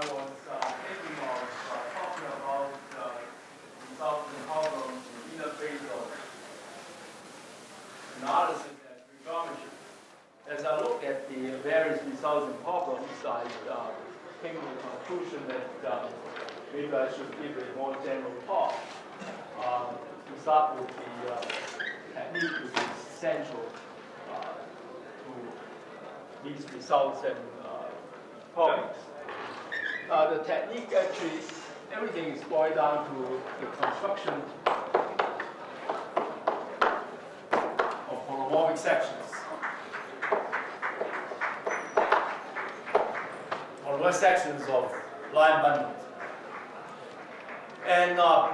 was thinking of uh, talking about uh, problems in the of analysis and. As I look at the various resulting problems, I uh, came to the conclusion that maybe I should give a more general talk. Um, the uh, technique is essential to these results and problems. Uh, the technique actually, everything is boiled down to the construction of holomorphic sections. Holomorphic sections of line bundles. And uh,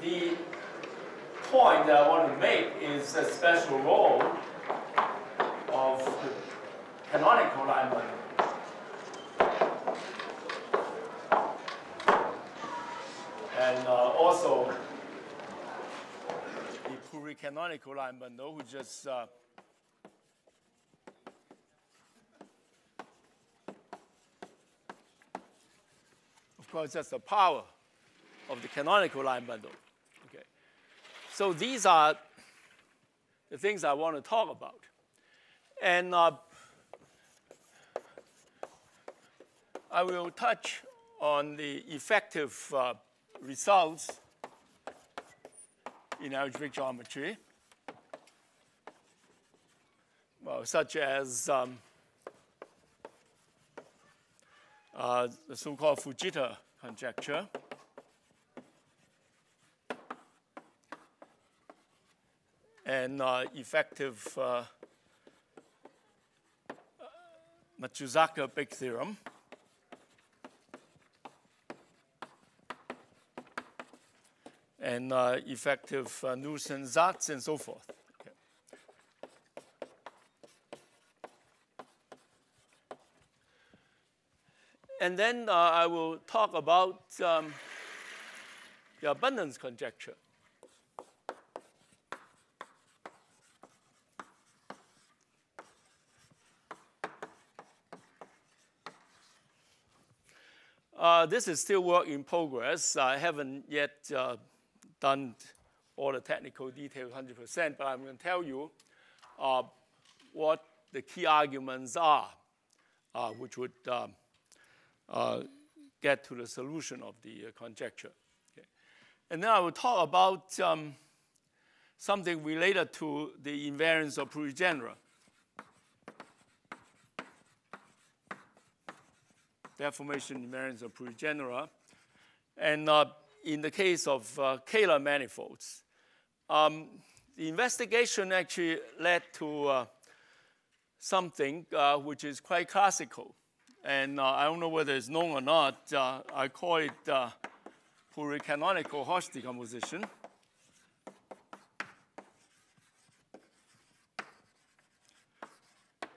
the point that I want to make is a special role of the canonical line bundle. And uh, also the pluricanonical line bundle, which is uh, of course that's the power of the canonical line bundle. Okay. So these are the things I want to talk about. And uh, I will touch on the effective uh, results in algebraic geometry, well, such as um, uh, the so-called Fujita conjecture. And uh, effective uh, Matsusaka-Big theorem. And uh, effective uh, Nullstellensatz and so forth. And then uh, I will talk about um, the abundance conjecture. Uh, this is still work in progress. I haven't yet uh, done all the technical details 100%, but I'm going to tell you uh, what the key arguments are, uh, which would um, uh, get to the solution of the uh, conjecture. Okay. And then I will talk about um, something related to the invariance of plurigenera. Deformation invariance of plurigenera. And uh, in the case of uh, Kähler manifolds. Um, the investigation actually led to uh, something uh, which is quite classical. And uh, I don't know whether it's known or not. Uh, I call it uh, pluricanonical Hodge decomposition.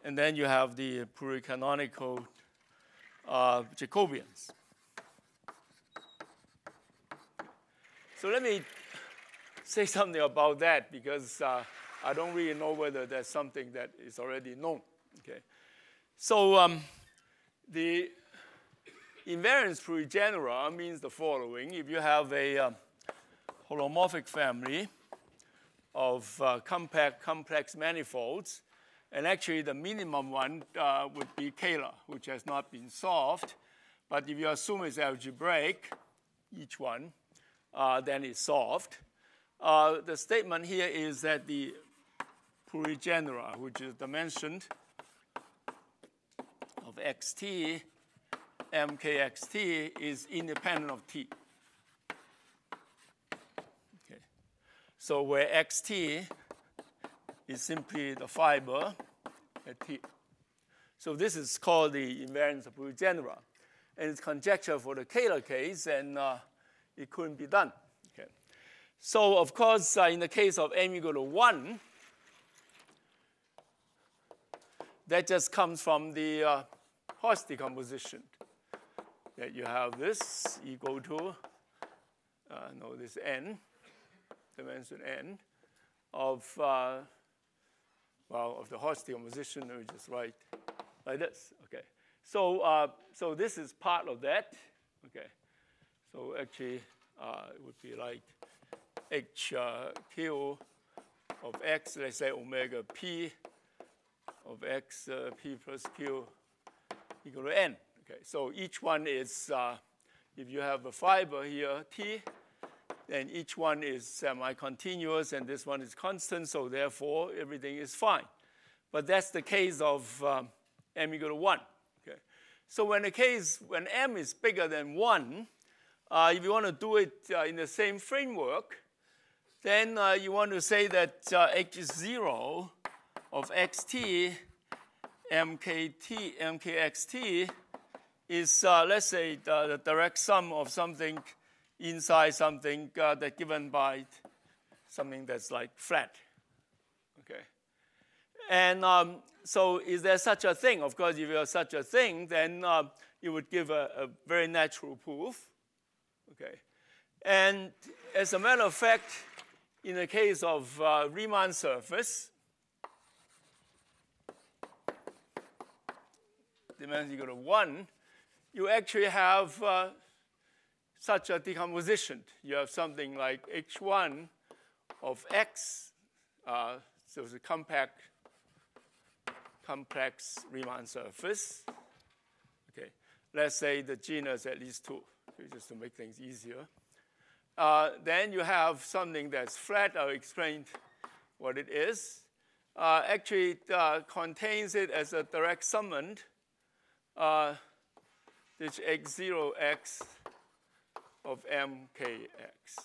And then you have the pluricanonical Jacobians. So let me say something about that because uh, I don't really know whether that's something that is already known. Okay, so um, the invariance plurigenera means the following: if you have a uh, holomorphic family of uh, compact complex manifolds, and actually the minimum one uh, would be Kähler, which has not been solved. But if you assume it's algebraic, each one, uh, then it's solved. Uh, the statement here is that the plurigenera, which is dimensioned of xt, mkxt, is independent of t. Okay. So where xt is simply the fiber at t. So this is called the invariance of genera. And it's conjecture for the Kähler case, and uh, it couldn't be done. Okay. So of course, uh, in the case of m equal to 1, that just comes from the uh, Hodge decomposition. That you have this equal to, uh, no, this n, dimension n, of, uh, well, of the Hodge decomposition, let me just write like this, okay. So, uh, so this is part of that, okay. So actually, uh, it would be like h uh, q of x, let's say omega p of x uh, p plus q equal to n. Okay, so each one is, uh, if you have a fiber here, t, then each one is semi-continuous, and this one is constant, so therefore everything is fine. But that's the case of um, m equal to 1. Okay? So when the case, when m is bigger than 1, uh, if you want to do it uh, in the same framework, then uh, you want to say that uh, h is 0 of xt, mkt, mkxt is, uh, let's say, the, the, direct sum of something inside something uh, that given by something that's like flat. Okay. And um, so is there such a thing? Of course, if there's such a thing, then you would give a, a, very natural proof. Okay. And as a matter of fact, in the case of uh, Riemann surface, dimension equal to 1, you actually have uh, such a decomposition. You have something like h1 of x, uh, so it's a compact, complex Riemann surface. Okay, let's say the genus at least two, just to make things easier. Uh, then you have something that's flat. I'll explain what it is. Uh, actually, it uh, contains it as a direct summand uh, this x0x of mkx.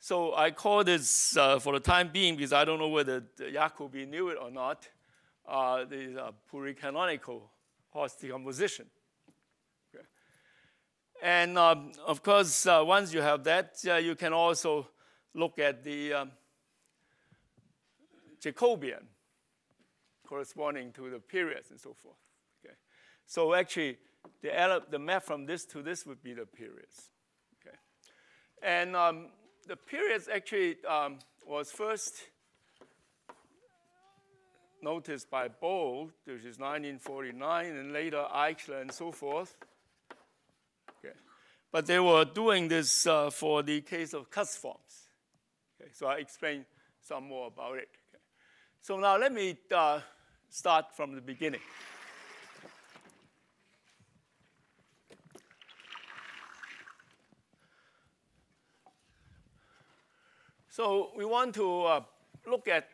So I call this, uh, for the time being, because I don't know whether Jacobi knew it or not, uh, the uh, Hodge decomposition. Okay. And um, of course, uh, once you have that, uh, you can also look at the um, Jacobian corresponding to the periods and so forth. Okay. So actually, the, the map from this to this would be the periods. Okay. And um, the periods actually um, was first noticed by Bol, which is 1949, and later Eichler and so forth. Okay. But they were doing this uh, for the case of cusp forms. Okay. So I explain some more about it. Okay. So now let me uh, start from the beginning. So we want to uh, look at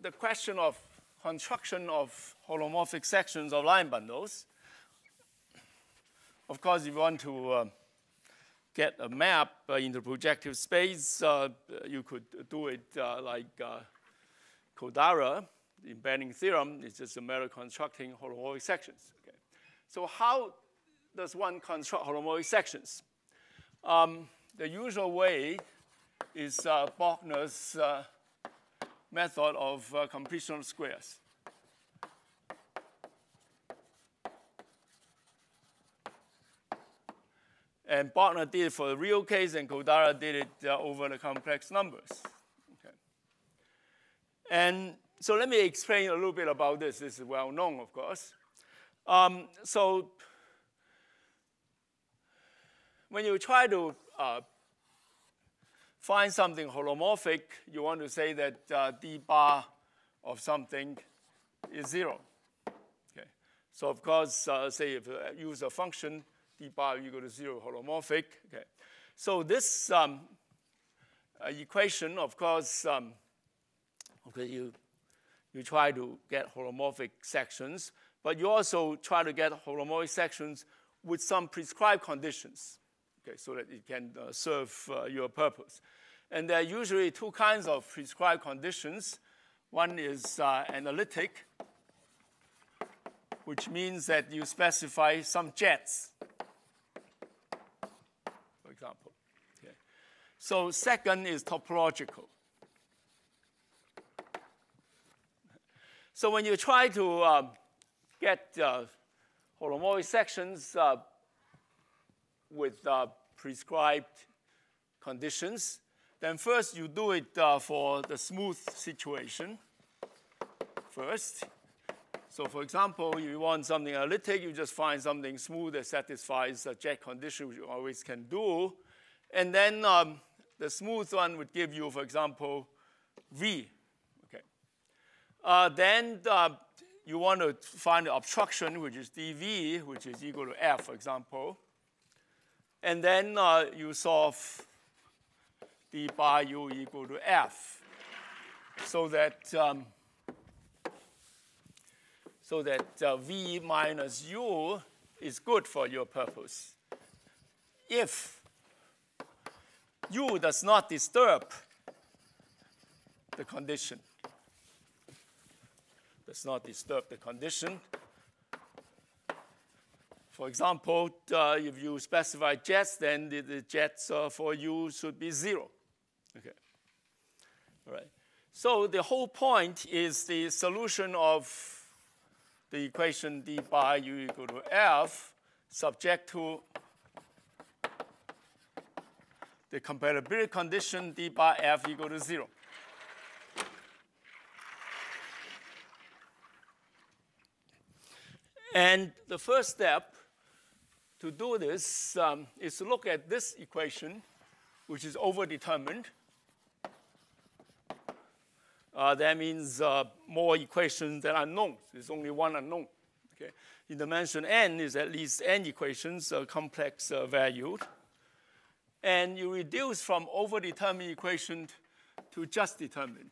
the question of construction of holomorphic sections of line bundles. Of course, if you want to uh, get a map uh, in the projective space, uh, you could do it uh, like uh, Kodaira embedding theorem It's just a matter of constructing holomorphic sections. Okay. So how does one construct holomorphic sections? Um, the usual way is uh, Bochner's method of uh, completion of squares. And Bochner did it for the real case, and Kodaira did it uh, over the complex numbers. Okay. And so let me explain a little bit about this. This is well known, of course. Um, so when you try to uh, find something holomorphic, you want to say that uh, d bar of something is zero. Okay. So of course, uh, say if you use a function, d bar equal to zero holomorphic. Okay. So this um, uh, equation, of course, um, okay, you you try to get holomorphic sections, but you also try to get holomorphic sections with some prescribed conditions, okay, so that it can uh, serve uh, your purpose. And there are usually two kinds of prescribed conditions. One is uh, analytic, which means that you specify some jets, for example. Okay. So second is topological. So when you try to um, get uh, holomorphic sections uh, with uh, prescribed conditions, then first you do it uh, for the smooth situation first. So for example, if you want something analytic, you just find something smooth that satisfies the jet condition, which you always can do. And then um, the smooth one would give you, for example, V. Okay. Uh, then uh, you want to find the obstruction, which is dV, which is equal to F, for example. And then uh, you solve d bar u equal to F so that um, so that uh, V minus U is good for your purpose. If U does not disturb the condition, does not disturb the condition. For example, uh, if you specify jets, then the, the jets uh, for U should be zero. Okay. All right. So the whole point is the solution of the equation d bar u equal to f subject to the compatibility condition d bar f equal to 0. And the first step to do this um, is to look at this equation, which is overdetermined. Uh, that means uh, more equations than unknowns. There's only one unknown. Okay? In dimension n is at least n equations, uh, complex uh, valued. And you reduce from overdetermined equation to just determined.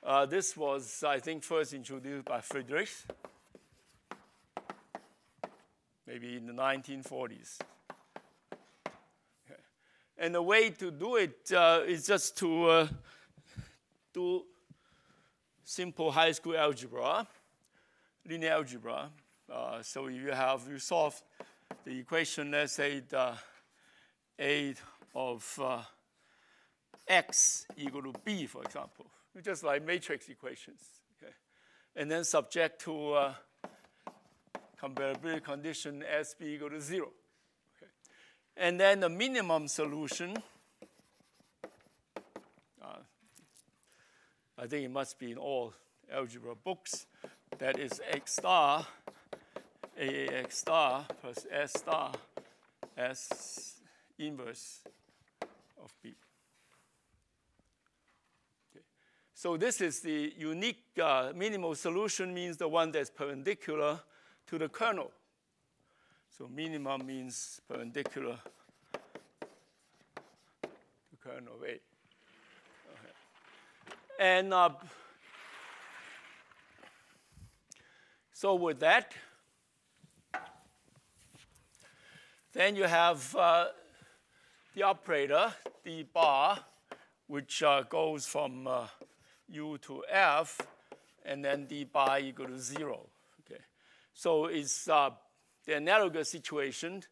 Uh, this was, I think, first introduced by Friedrich, maybe in the 1940s. Okay. And the way to do it uh, is just to uh, do simple high school algebra, linear algebra. Uh, so you have, you solve the equation, let's say the A of uh, x equal to b, for example just like matrix equations. Okay? And then subject to compatibility condition SB equal to zero. Okay? And then the minimum solution, uh, I think it must be in all algebra books, that is x star, AAX star plus S star S inverse of B. So this is the unique uh, minimal solution means the one that's perpendicular to the kernel. So minimum means perpendicular to kernel A. And uh, so with that, then you have uh, the operator, the bar, which uh, goes from uh, U to F, and then d bar equal to 0 so it's uh, the analogous situation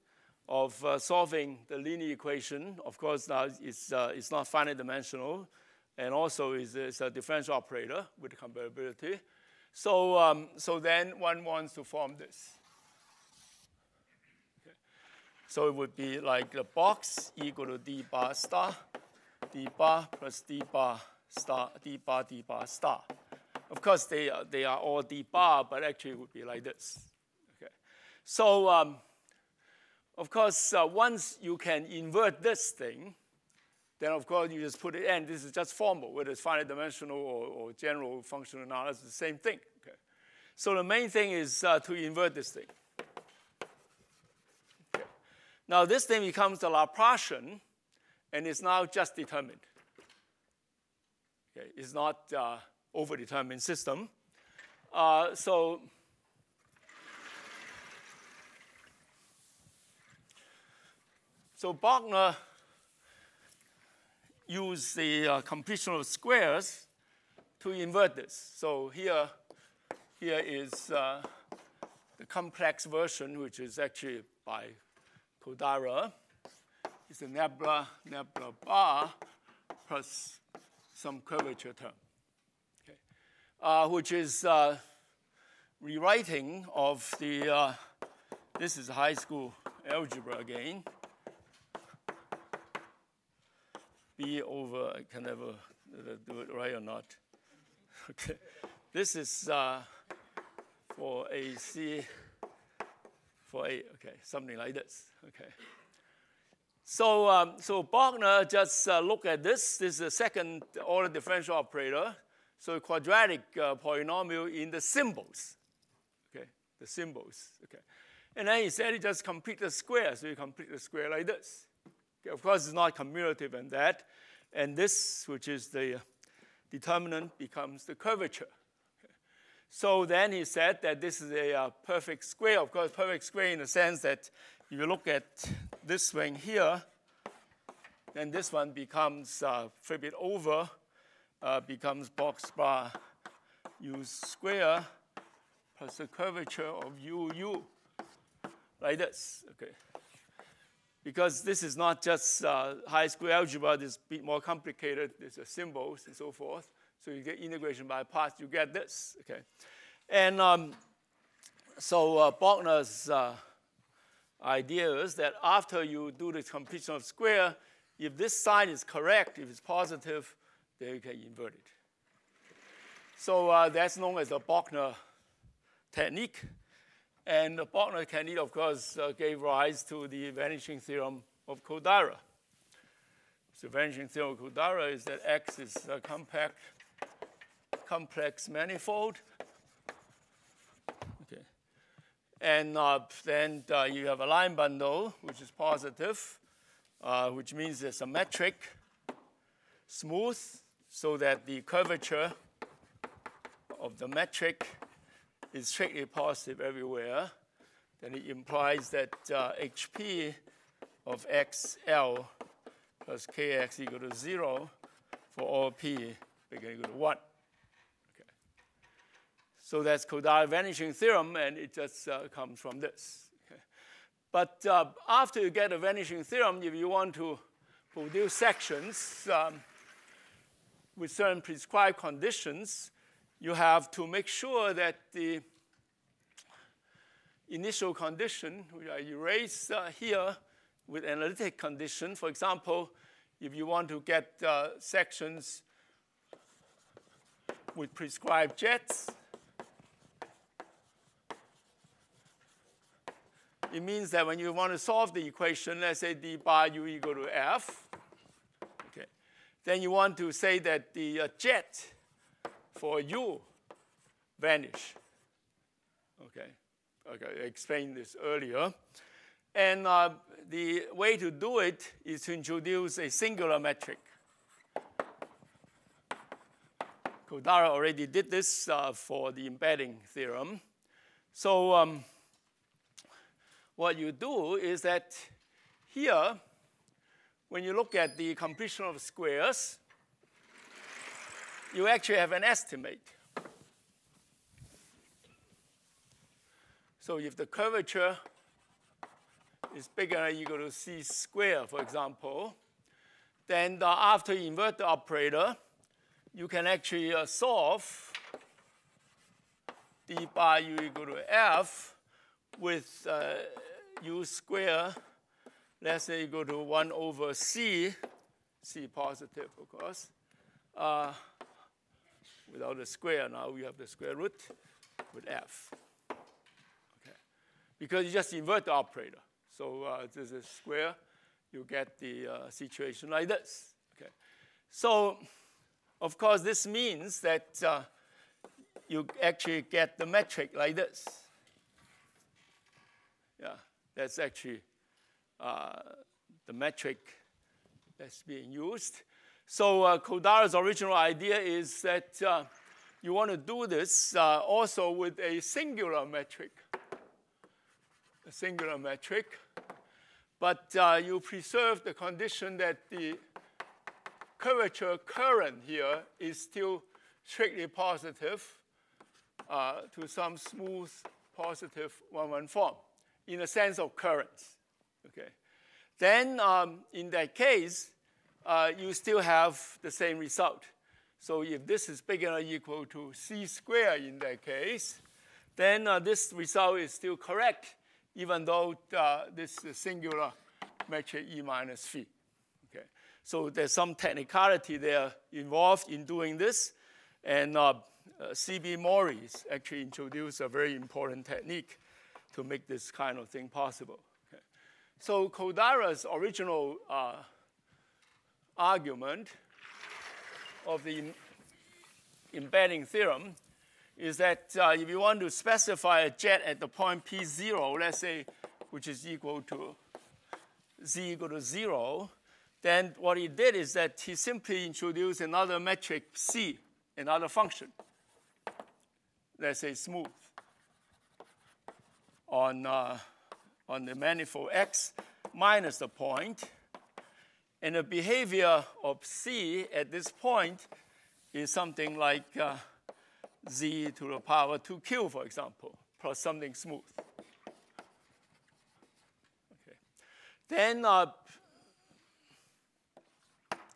of uh, solving the linear equation. Of course, now it's, uh, it's not finite dimensional, and also is it's a differential operator with compatibility. So, um, so then one wants to form this. So it would be like the box equal to d bar star, d bar plus d bar star, d bar, d bar, star. Of course, they are, they are all d bar, but actually it would be like this. Okay. So, um, of course, uh, once you can invert this thing, then of course you just put it in. This is just formal, whether it's finite dimensional or, or general functional analysis, the same thing. Okay. So the main thing is uh, to invert this thing. Okay. Now this thing becomes the Laplacian, and it's now just determined. Okay, it's not uh, overdetermined system. Uh, so so Bochner used the uh, completion of squares to invert this. So here, here is uh, the complex version, which is actually by Kodaira. It's a nabla, nabla bar plus some curvature term. Uh, which is uh, rewriting of the, uh, this is high school algebra again. B over, I can never do it right or not. Okay, this is uh, for AC, for A, okay, something like this, okay. So, um, so Bochner just uh, look at this. This is a second order differential operator. So quadratic uh, polynomial in the symbols, okay, the symbols, okay. And then he said he just complete the square, so you complete the square like this. Okay, of course, it's not commutative in that. And this, which is the determinant, becomes the curvature. So then he said that this is a uh, perfect square. Of course, perfect square in the sense that if you look at this one here, then this one becomes uh, flip it over, uh, becomes box bar u square plus the curvature of uu, like this. Okay. Because this is not just uh, high school algebra, this is a bit more complicated. There's symbols and so forth. So you get integration by parts, you get this. Okay. And um, so uh, Bochner's uh, idea is that after you do the completion of square, if this sign is correct, if it's positive, then you can invert it. So uh, that's known as the Bochner technique. And the Bochner technique, of course, uh, gave rise to the vanishing theorem of Kodaira. So the vanishing theorem of Kodaira is that X is a compact, complex manifold Okay. And uh, then uh, you have a line bundle, which is positive, uh, which means it's a metric, smooth, so that the curvature of the metric is strictly positive everywhere. Then it implies that HP uh, of XL plus KX equal to 0 for all P bigger equal to 1. So that's Kodaira vanishing theorem, and it just uh, comes from this. Okay. But uh, after you get a vanishing theorem, if you want to produce sections um, with certain prescribed conditions, you have to make sure that the initial condition, which I erase uh, here with analytic condition, for example, if you want to get uh, sections with prescribed jets, it means that when you want to solve the equation, let's say d bar u equal to f, then you want to say that the uh, jet for u vanish. Okay, okay, I explained this earlier. And uh, the way to do it is to introduce a singular metric. Kodaira already did this uh, for the embedding theorem. So um, what you do is that here, when you look at the completion of squares, you actually have an estimate. So if the curvature is bigger than equal to c squared, for example, then the, after you invert the operator, you can actually uh, solve d bar u equal to f with uh, u square, let's say you go to 1 over c, c positive, of course. Uh, without the square, now we have the square root with f. Okay. Because you just invert the operator. So uh, this is square, you get the uh, situation like this. Okay. So, of course, this means that uh, you actually get the metric like this. Yeah. That's actually uh, the metric that's being used. So uh, Kodaira's original idea is that uh, you want to do this uh, also with a singular metric, a singular metric, but uh, you preserve the condition that the curvature current here is still strictly positive uh, to some smooth positive one-one form in the sense of currents. Okay. Then um, in that case, uh, you still have the same result. So if this is bigger or equal to c squared in that case, then uh, this result is still correct, even though uh, this is singular metric E minus phi. Okay. So there's some technicality there involved in doing this. And uh, uh C.B. Morrey actually introduced a very important technique to make this kind of thing possible. So Kodaira's original uh, argument of the embedding theorem is that uh, if you want to specify a jet at the point P0, let's say, which is equal to z equal to 0, then what he did is that he simply introduced another metric c, another function, let's say smooth, on, uh, on the manifold x minus the point. And the behavior of c at this point is something like uh, z to the power 2q, for example, plus something smooth. Okay. Then uh,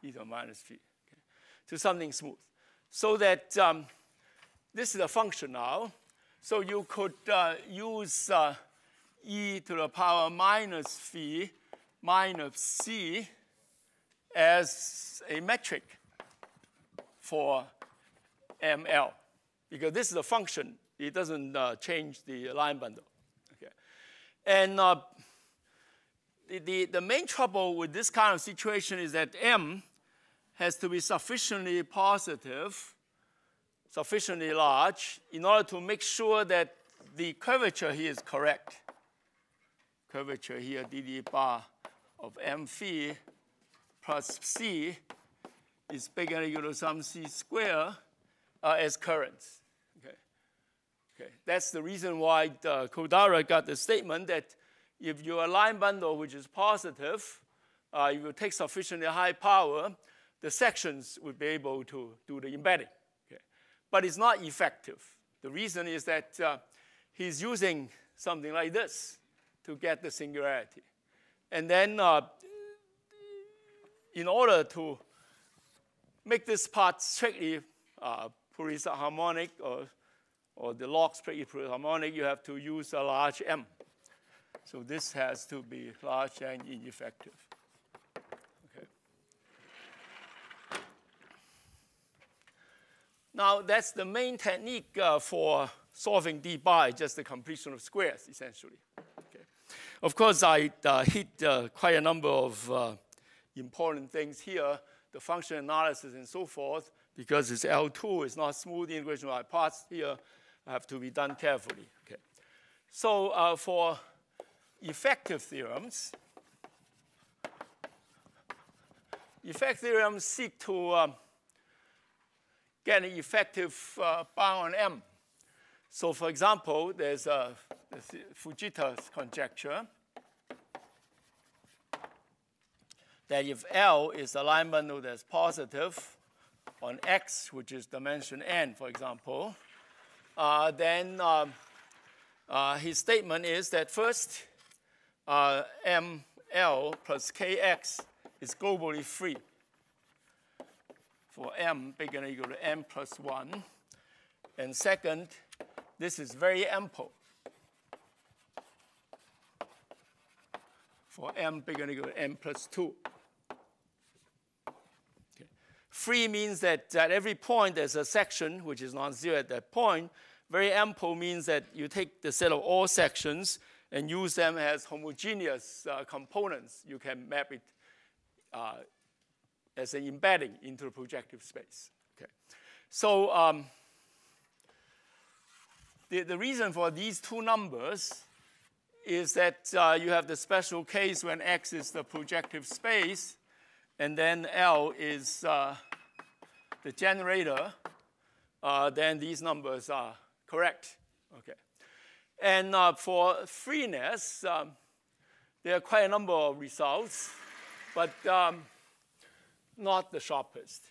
e to the minus phi okay, to something smooth. So that um, this is a function now. So you could uh, use uh, e to the power minus phi minus c as a metric for ML because this is a function. It doesn't uh, change the line bundle. Okay. And uh, the, the, the main trouble with this kind of situation is that M has to be sufficiently positive, sufficiently large, in order to make sure that the curvature here is correct. Curvature here, dd bar of m phi plus c is bigger than equal to some c square uh, as currents. Okay. okay. That's the reason why the Kodaira got the statement that if your line bundle, which is positive, uh, you take sufficiently high power, the sections will be able to do the embedding. Okay. But it's not effective. The reason is that uh, he's using something like this to get the singularity. And then uh, in order to make this part strictly uh, harmonic or, or the log strictly harmonic, you have to use a large m. So this has to be large and ineffective. Okay. Now that's the main technique uh, for solving d bar, just the completion of squares, essentially. Of course, I uh, hit uh, quite a number of uh, important things here, the function analysis and so forth, because it's L2, it's not smooth integration by parts here, have to be done carefully. Okay. So uh, for effective theorems, effective theorems seek to um, get an effective uh, bound on M. So for example, there's a Fujita's conjecture that if L is a line bundle that's positive on X, which is dimension n, for example, uh, then um, uh, his statement is that first, uh, ML plus KX is globally free for M bigger than equal to M plus 1. And second, this is very ample for M bigger than equal to M plus 2. Free means that at every point there's a section which is non-zero at that point. Very ample means that you take the set of all sections and use them as homogeneous uh, components. You can map it uh, as an embedding into the projective space. Okay. So um, the, the reason for these two numbers is that uh, you have the special case when X is the projective space and then L is uh, the generator, uh, then these numbers are correct. Okay. And uh, for freeness, um, there are quite a number of results, but um, not the sharpest.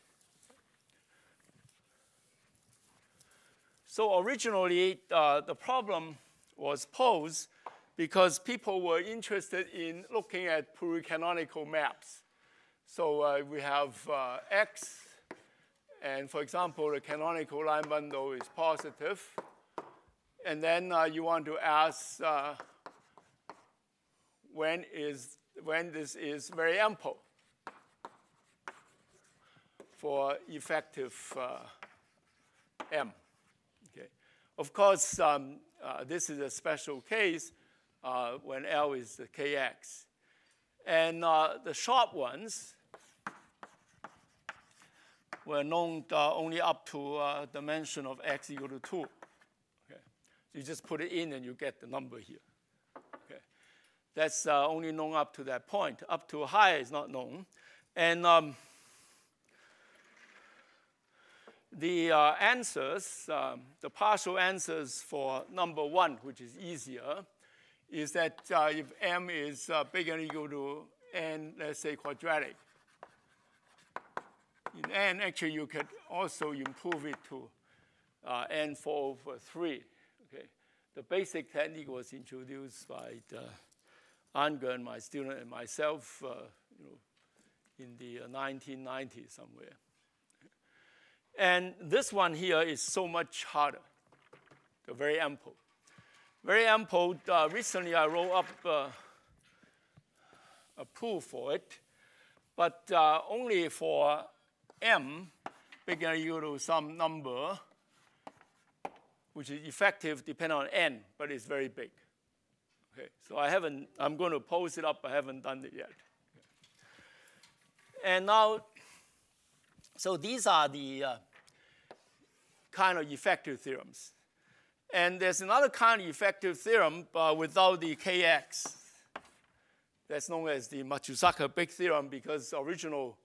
So originally, uh, the problem was posed because people were interested in looking at pluricanonical maps. So uh, we have uh, X, and for example, the canonical line bundle is positive. And then uh, you want to ask uh, when, is, when this is very ample for effective uh, M. Okay. Of course, um, uh, this is a special case uh, when L is the kx. And uh, the sharp ones were known uh, only up to a dimension of x equal to 2. Okay. So you just put it in and you get the number here. Okay. That's uh, only known up to that point. Up to higher is not known. And um, the uh, answers, um, the partial answers for number one, which is easier, is that uh, if m is uh, bigger than equal to n, let's say quadratic, in n, actually, you could also improve it to uh, n 4 over 3. Okay? The basic technique was introduced by the and my student, and myself uh, you know, in the 1990s uh, somewhere. And this one here is so much harder, the very ample. Very ample. Uh, recently, I wrote up uh, a proof for it, but uh, only for m bigger than or equal to some number, which is effective depending on n, but it's very big. Okay, so I haven't, I'm going to post it up, I haven't done it yet. And now so these are the uh, kind of effective theorems. And there's another kind of effective theorem uh, without the kx. That's known as the Matsusaka big theorem because the original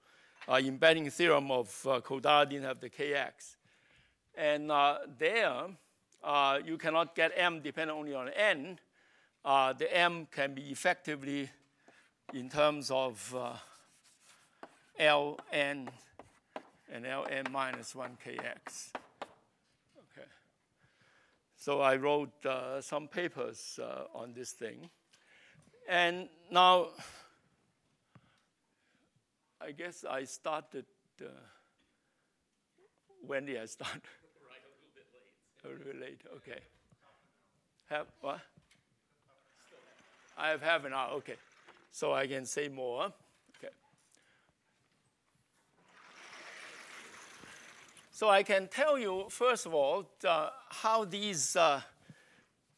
uh, embedding theorem of uh, Kodaira didn't have the kx. And uh, there, uh, you cannot get m dependent only on n. Uh, the m can be effectively in terms of uh, ln and Ln minus 1 kx. So I wrote uh, some papers uh, on this thing. And now, I guess I started, uh, when did I start? Right, a little bit late. A little bit late, okay. Have what? I have half an hour, okay. So I can say more. So I can tell you, first of all, uh, how these uh,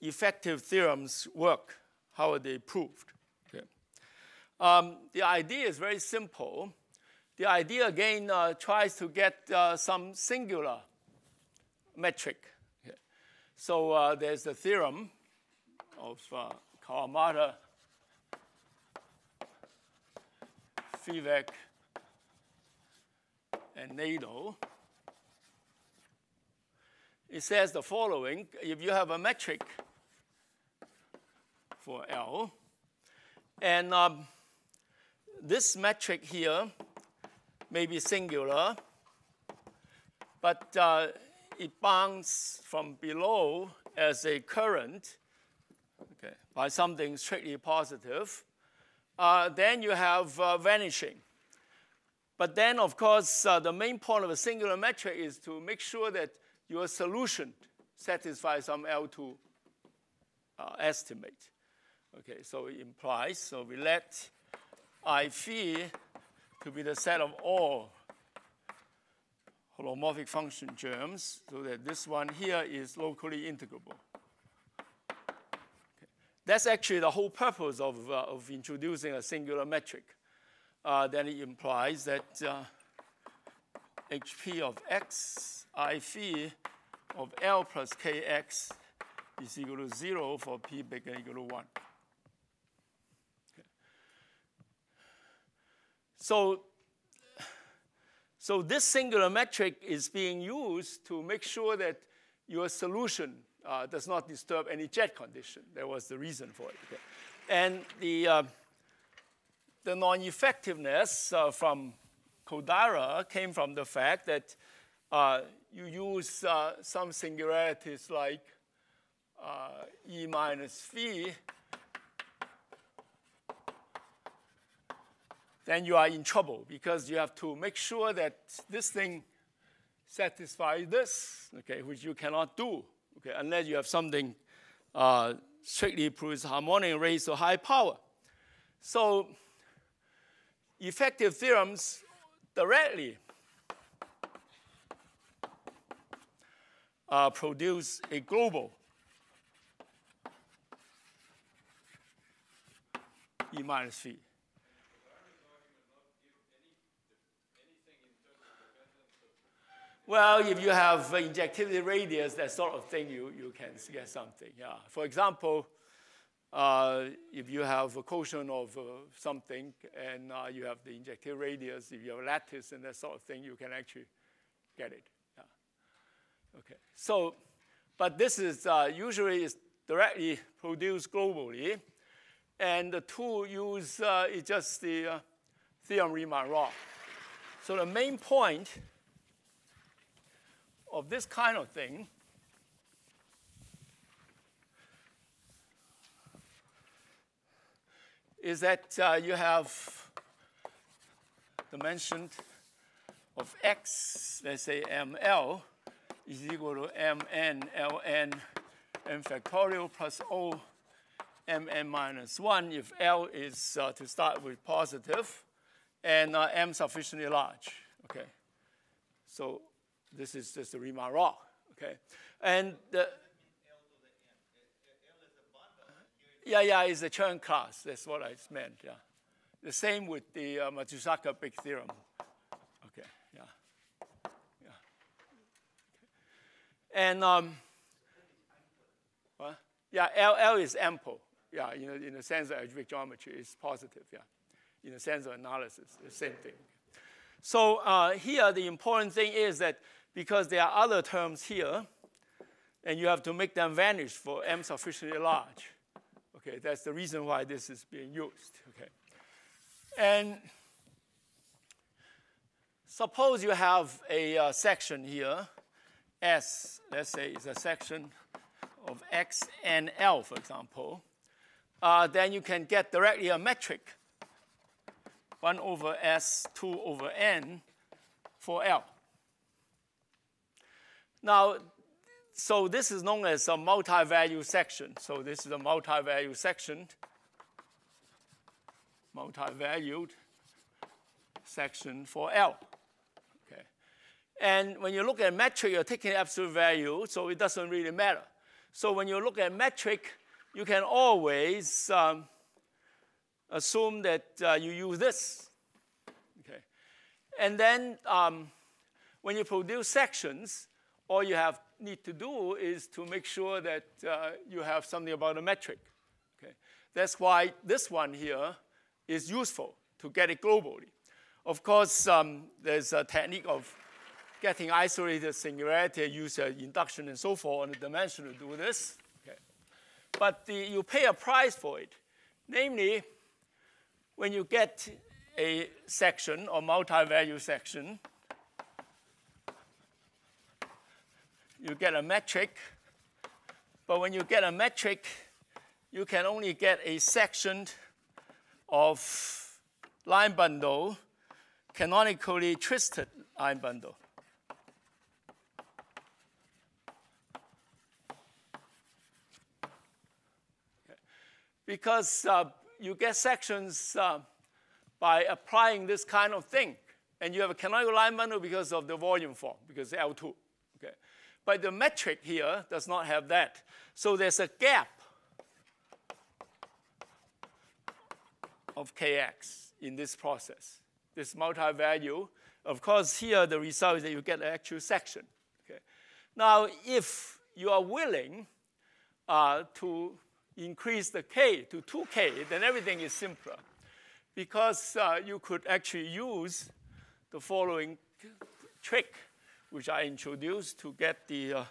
effective theorems work, how are they proved. Okay. Um, the idea is very simple. The idea, again, uh, tries to get uh, some singular metric. Okay. So uh, there's the theorem of uh, Kawamata, Viehweg, and Nadel it says the following. If you have a metric for L, and um, this metric here may be singular, but uh, it bounds from below as a current okay, by something strictly positive. Uh, then you have uh, vanishing. But then, of course, uh, the main point of a singular metric is to make sure that your solution satisfies some L2 uh, estimate. Okay, so it implies, so we let I phi to be the set of all holomorphic function germs, so that this one here is locally integrable. Okay. That's actually the whole purpose of, uh, of introducing a singular metric. Uh, then it implies that uh, HP of x I phi of L plus Kx is equal to 0 for P bigger equal to 1. So, so this singular metric is being used to make sure that your solution uh, does not disturb any jet condition. That was the reason for it. Okay. And the, uh, the non-effectiveness uh, from Kodaira came from the fact that uh, you use uh, some singularities like uh, E minus phi, then you are in trouble because you have to make sure that this thing satisfies this, okay, which you cannot do, okay, unless you have something uh, strictly proves harmonic raised to high power. So effective theorems directly uh, produce a global E minus phi. Well, if you have injectivity radius, that sort of thing, you, you can get something. Yeah. For example, uh, if you have a quotient of uh, something and uh, you have the injective radius, if you have lattice and that sort of thing, you can actually get it. Okay. So, but this is uh, usually is directly produced globally, and the tool used uh, is just the uh, theorem Riemann-Roch. So the main point of this kind of thing is that uh, you have dimension of x, let's say ml, is equal to mn ln m factorial plus o mn minus 1 if L is uh, to start with positive and uh, m sufficiently large. Okay, so this is just a Riemann-Roch. Okay, and the yeah, yeah, it's a Chern class. That's what I meant. Yeah, the same with the uh, Matsusaka big theorem. Okay, yeah, yeah. Okay. And um, what? Yeah, L, L is ample. Yeah, know, in the sense of algebraic geometry, it's positive. Yeah, in the sense of analysis, the same thing. So uh, here, the important thing is that because there are other terms here, and you have to make them vanish for m sufficiently large. Okay, that's the reason why this is being used. Okay, and suppose you have a uh, section here, S, let's say is a section of X and L, for example, uh, then you can get directly a metric 1 over S, 2 over N for L. Now, so this is known as a multi-value section. So this is a multi-value section, multi-valued section for L. And when you look at metric, you're taking absolute value, so it doesn't really matter. So when you look at metric, you can always um, assume that uh, you use this. Okay. And then um, when you produce sections, all you have need to do is to make sure that uh, you have something about a metric. Okay. That's why this one here is useful to get it globally. Of course, um, there's a technique of getting isolated singularity, use induction and so forth on the dimension to do this but the, you pay a price for it. Namely, when you get a section or multi-value section, you get a metric. But when you get a metric, you can only get a section of line bundle, canonically twisted line bundle. Because uh, you get sections uh, by applying this kind of thing. And you have a canonical line bundle because of the volume form, because L2. Okay. But the metric here does not have that. So there's a gap of kx in this process, this multi-value. Of course, here the result is that you get an actual section. Okay. Now, if you are willing uh, to increase the k to 2k, then everything is simpler. Because uh, you could actually use the following trick, which I introduced to get the uh,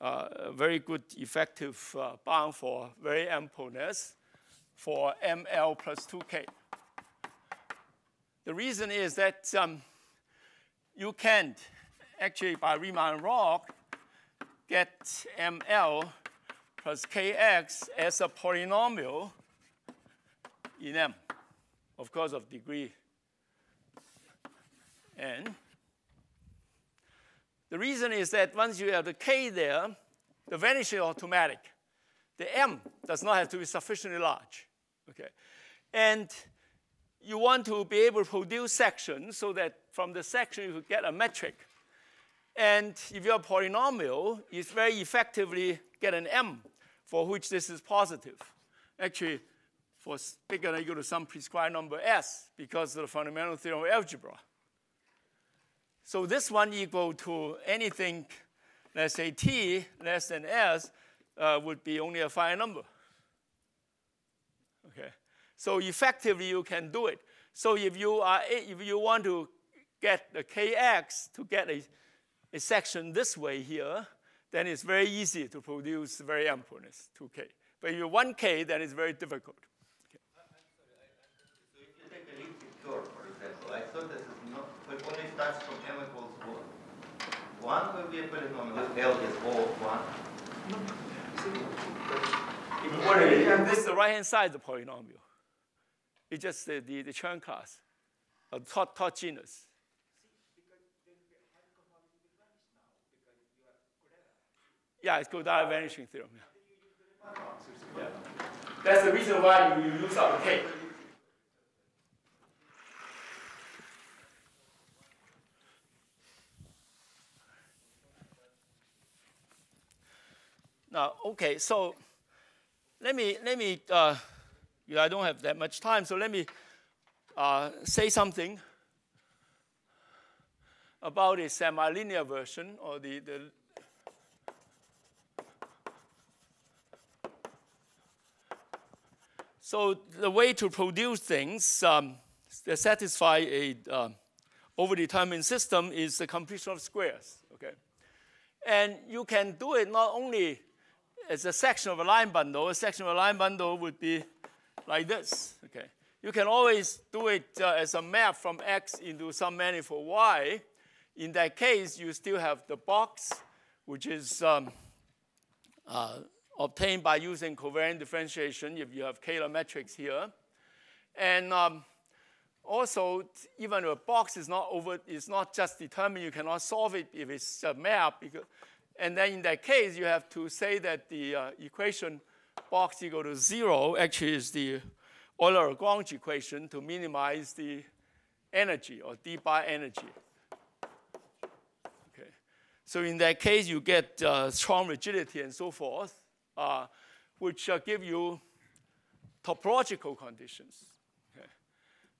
uh, very good effective uh, bound for very ampleness for ml plus 2k. The reason is that um, you can't, actually by Riemann and Roch get ML plus Kx as a polynomial in M, of course, of degree n. The reason is that once you have the k there, the vanishing is automatic. The m does not have to be sufficiently large. Okay, and you want to be able to produce sections so that from the section you get a metric. And if you're a polynomial, it's very effectively get an m for which this is positive. Actually, for bigger than equal to some prescribed number s because of the fundamental theorem of algebra. So this one equal to anything, let's say t less than s, uh, would be only a finite number. Okay. So effectively, you can do it. So if you are if you want to get the kx to get a, a section this way here, then it's very easy to produce very ampleness 2k. But if you 1k, then it's very difficult. Okay. So if you take a elliptic curve, for example, I thought this is not, it only starts from m equals 1. 1 will be a polynomial if L is all 1. No, This is the right-hand side of the polynomial. It's just the, the, the Chern class, a Todd, Todd genus. Yeah, it's called Kodaira vanishing theorem. Yeah. yeah. That's the reason why you, you use up the K. Now, okay, so let me, let me uh, I don't have that much time, so let me uh, say something about a semi-linear version or the, the So the way to produce things um, that satisfy a uh, overdetermined system is the completion of squares. Okay, and you can do it not only as a section of a line bundle. A section of a line bundle would be like this. Okay, you can always do it uh, as a map from X into some manifold Y. In that case, you still have the box, which is um, uh, obtained by using covariant differentiation if you have Kähler metrics here. And um, also, even a box is not over, is not just determined, you cannot solve it if it's a map. Because, and then in that case, you have to say that the uh, equation box equal to zero actually is the Euler-Lagrange equation to minimize the energy or d bar energy. Okay. So in that case, you get uh, strong rigidity and so forth uh, which uh, give you topological conditions.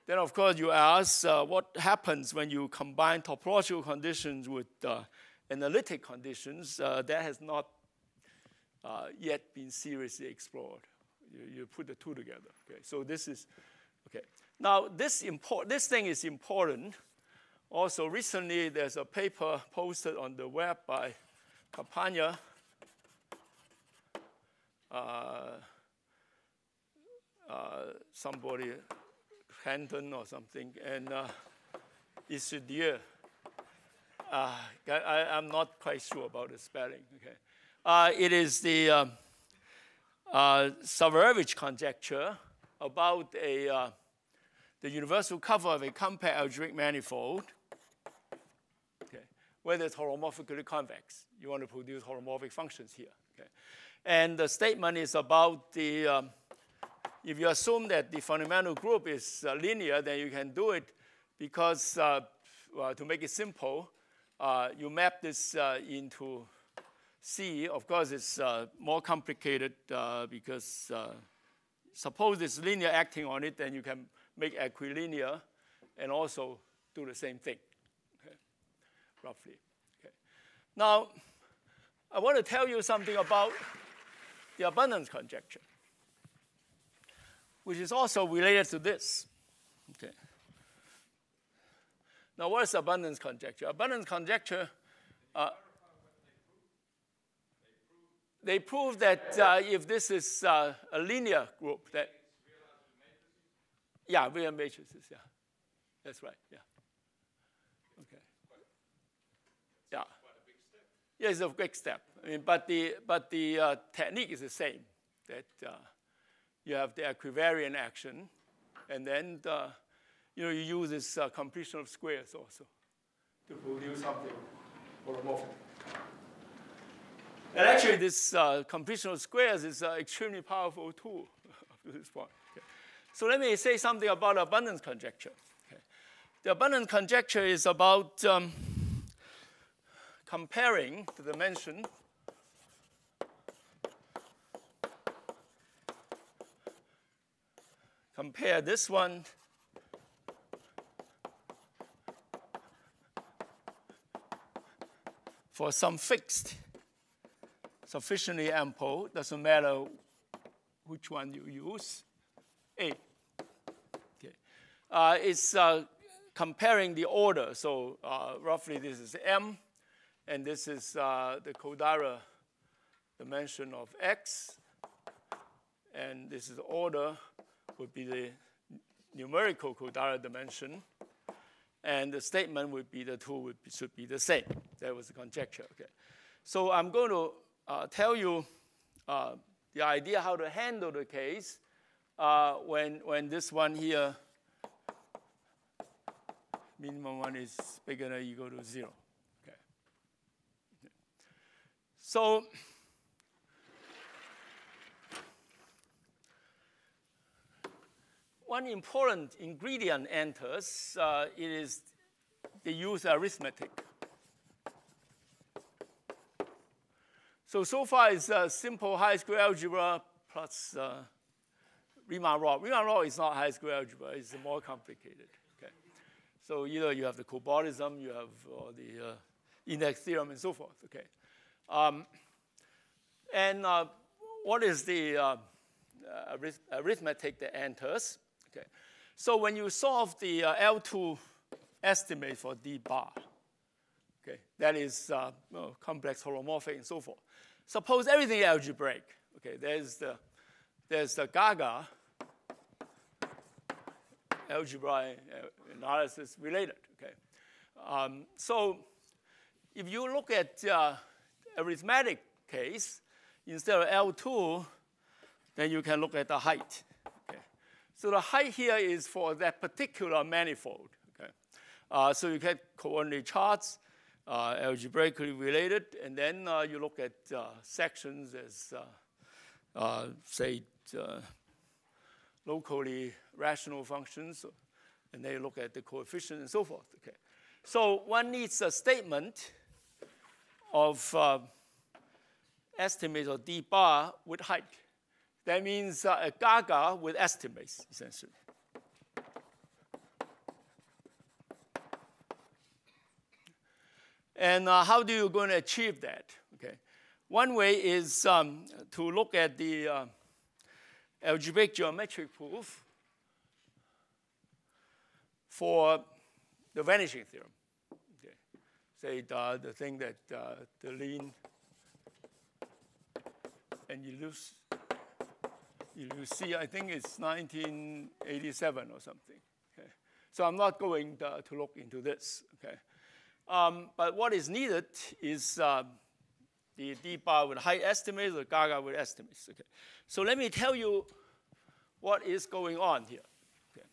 Then, of course, you ask uh, what happens when you combine topological conditions with uh, analytic conditions. That has not yet been seriously explored. You, you, put the two together. Okay. So this is okay. Now, this import this thing is important. Also, recently there's a paper posted on the web by Campagna somebody, Hanton or something, and uh, Eyssidieux. Uh, I, am not quite sure about the spelling. Okay, uh, it is the um, uh, Shafarevich conjecture about a uh, the universal cover of a compact algebraic manifold. Okay, whether it's holomorphically convex. You want to produce holomorphic functions here. Okay, and the statement is about the, um, if you assume that the fundamental group is uh, linear, then you can do it because, uh, well, to make it simple, uh, you map this uh, into C. Of course, it's uh, more complicated uh, because suppose it's linear acting on it, then you can make equilinear and also do the same thing, okay, roughly. Okay. Now, I want to tell you something about the abundance conjecture, which is also related to this. Okay. Now, what is abundance conjecture? Abundance conjecture, uh, they prove that uh, if this is uh, a linear group, that yeah, real matrices, yeah, that's right, yeah. Okay. Yeah, it's a big step. I mean, but the, but the uh, technique is the same, that uh, you have the equivariant action, and then the, you know, you use this uh, completion of squares also to produce something holomorphic. And actually, this uh, completion of squares is an extremely powerful tool up to this point. Okay. So let me say something about abundance conjecture. Okay. The abundance conjecture is about um, comparing the dimension compare this one for some fixed sufficiently ample, doesn't matter which one you use, A. Okay. Uh, it's uh, comparing the order. So uh, roughly this is M, and this is uh, the Kodaira dimension of X, and this is order would be the numerical Kodaira dimension, and the statement would be the two would be, should be the same. That was the conjecture. Okay. So I'm going to uh, tell you uh, the idea how to handle the case uh, when, when this one here, minimum one is bigger than equal to zero. Okay. So one important ingredient enters, uh, it is the use arithmetic. So, so far it's a simple high-square algebra plus uh, Riemann-Roch. Riemann-Roch is not high-square algebra, it's more complicated. Okay? So either you have the cobordism, you have uh, the uh, index theorem, and so forth. Okay. Um, and uh, what is the uh, arith arithmetic that enters? Okay. So when you solve the uh, L2 estimate for D bar, okay, that is uh, complex holomorphic and so forth. Suppose everything algebraic. Okay, there's the, there's the Gaga algebra analysis related. Okay, um, so if you look at uh, arithmetic case, instead of L2, then you can look at the height. So the height here is for that particular manifold. Okay, uh, so you get coordinate charts uh, algebraically related, and then uh, you look at uh, sections as, say, locally rational functions, and then you look at the coefficient and so forth. Okay. So one needs a statement of uh, estimate of d bar with height. That means uh, a gaga with estimates, essentially. And uh, how do you going to achieve that? Okay, one way is um, to look at the uh, algebraic geometric proof for the vanishing theorem. Okay. Say the, the thing that uh, Deligne and Illusie, you see, I think it's 1987 or something. Okay. So I'm not going to, uh, to look into this. Okay. Um, but what is needed is uh, the D bar with high estimates or Gaga with estimates. Okay. So let me tell you what is going on here. Okay.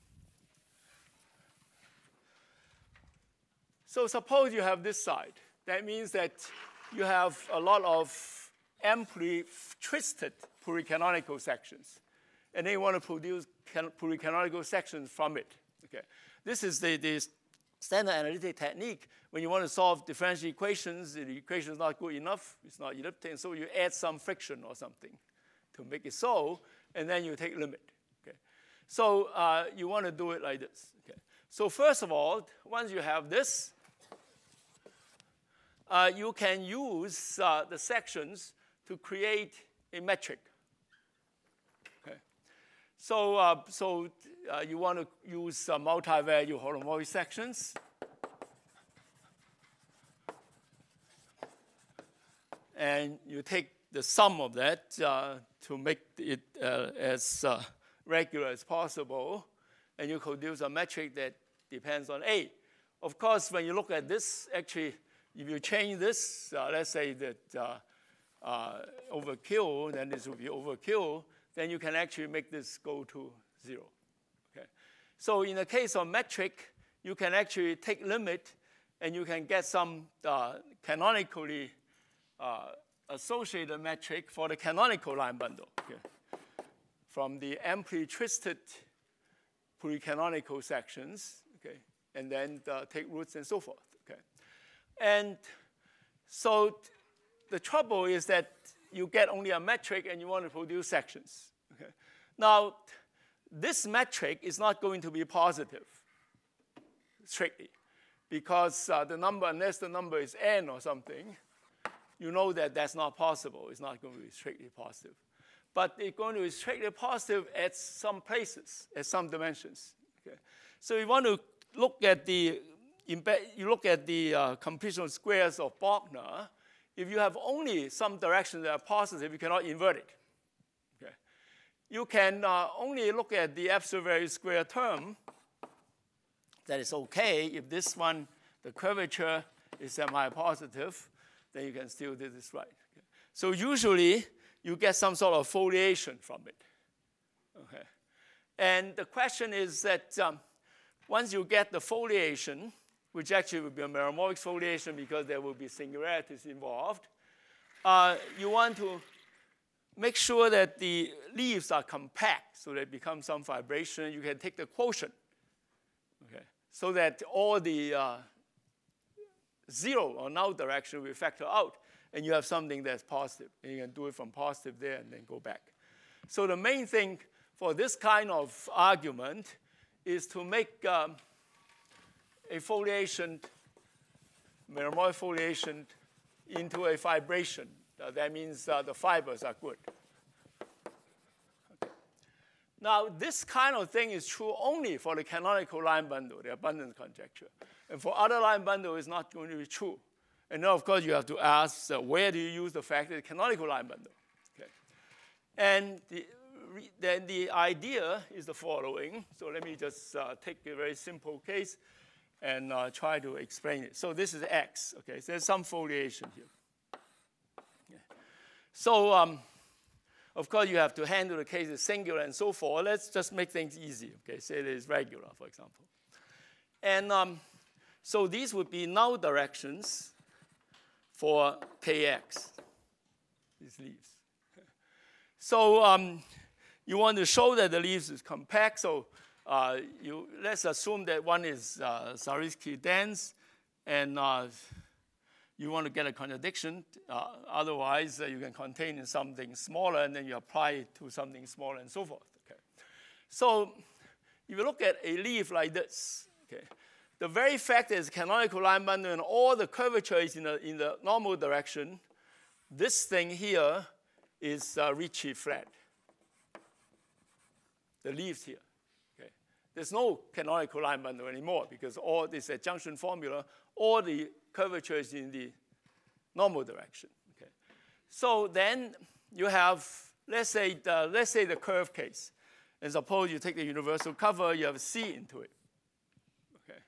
So suppose you have this side. That means that you have a lot of amply twisted pluricanonical sections. And then you want to produce pluricanonical sections from it. Okay. This is the, the standard analytic technique, when you want to solve differential equations, the equation is not good enough, it's not elliptic, so you add some friction or something to make it so, and then you take limit. Okay? So uh, you want to do it like this. Okay? So first of all, once you have this, uh, you can use uh, the sections to create a metric. So, uh, so uh, you want to use uh, multi-value holomorphic sections. And you take the sum of that uh, to make it uh, as uh, regular as possible. And you produce a metric that depends on A. Of course, when you look at this, actually, if you change this, let's say that overkill, then this will be overkill, then you can actually make this go to zero. Okay? So in the case of metric, you can actually take limit and you can get some uh, canonically uh, associated metric for the canonical line bundle. Okay? From the amply twisted pluricanonical sections, okay, and then uh, take roots and so forth. Okay, and so the trouble is that you get only a metric and you want to produce sections. Okay, now this metric is not going to be positive strictly because uh, the number, unless the number is n or something, you know that that's not possible. It's not going to be strictly positive but it's going to be strictly positive at some places, at some dimensions. Okay? So you want to look at the you look at the uh, completion squares of Bochner. If you have only some directions that are positive, you cannot invert it. Okay? You can uh, only look at the absolute value square term. That is okay if this one, the curvature is semi-positive, then you can still do this right. Okay? So usually, you get some sort of foliation from it. Okay. And the question is that um, once you get the foliation, which actually will be a meromorphic foliation because there will be singularities involved, uh, you want to make sure that the leaves are compact so they become some fibration. You can take the quotient, okay, so that all the uh, zero or null direction will factor out and you have something that's positive. And you can do it from positive there and then go back. So the main thing for this kind of argument is to make um, a foliation, meromorphic foliation, into a fibration. Uh, that means uh, the fibers are good. Now, this kind of thing is true only for the canonical line bundle, the abundance conjecture. And for other line bundle, it's not going to be true. And then, of course, you have to ask uh, where do you use the factor canonical line bundle? Okay. And the, then the idea is the following. So let me just uh, take a very simple case and uh, try to explain it. So this is x. Okay, so there's some foliation here. Yeah. So um, of course, you have to handle the cases singular and so forth. Let's just make things easy. Okay, say it is regular, for example. And um, so these would be null directions for kx, these leaves. So um, you want to show that the leaves is compact, so uh, you, let's assume that one is uh, Zariski dense, and uh, you want to get a contradiction. Uh, otherwise, uh, you can contain in something smaller, and then you apply it to something smaller, and so forth. Okay. So if you look at a leaf like this, okay, the very fact is canonical line bundle and all the curvature is in the, in the normal direction, this thing here is uh, Ricci flat. The leaves here. There's no canonical line bundle anymore because all this adjunction formula, all the curvature is in the normal direction. Okay. So then you have, let's say, the, let's say the curve case. And suppose you take the universal cover, you have C into it. Okay.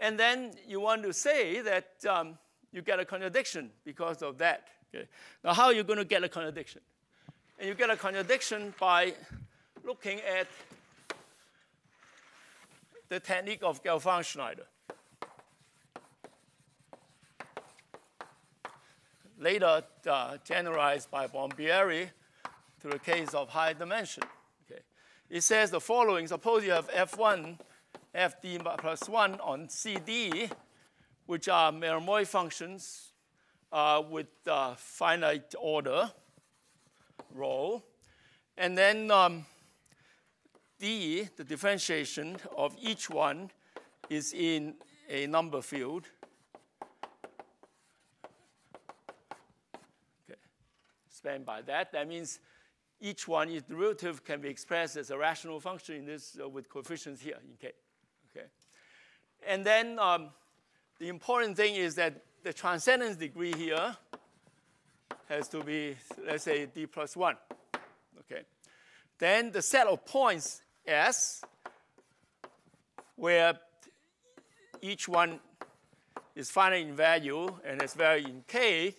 And then you want to say that um, you get a contradiction because of that. Okay? Now, how are you going to get a contradiction? And you get a contradiction by looking at the technique of Gelfand-Schneider. Later uh, generalized by Bombieri to the case of high dimension. Okay. It says the following, suppose you have F1 fd plus 1 on cd, which are meromorphic functions uh, with uh, finite order rho. And then um, d, the differentiation of each one, is in a number field. Okay. Spanned by that. That means each one, its derivative can be expressed as a rational function in this uh, with coefficients here in K. Okay? And then um, the important thing is that the transcendence degree here has to be, let's say, d plus 1. Okay? Then the set of points S, where each one is finite in value and has value in k,